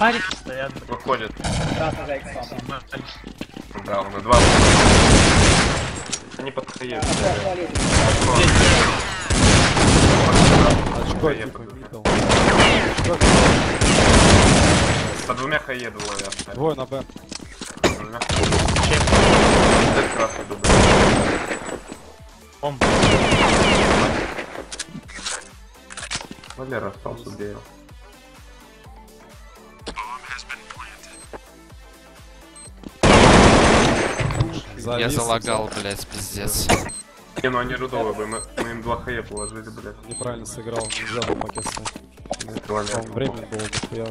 Парики стоят, блядь. Выходит. Красный за иксом. Да, он и два. Они под хае. Окно, туалет. Очко Хае типа. По двумя хае двое. Двое на Б. По двумя. Это красный дубль. Он, Валера остался белый. Я залагал, блядь, пиздец. Не, ну они рудовые бы, мы, мы им два хае положили, блядь. Неправильно сыграл, нельзя пакет время было дохуя.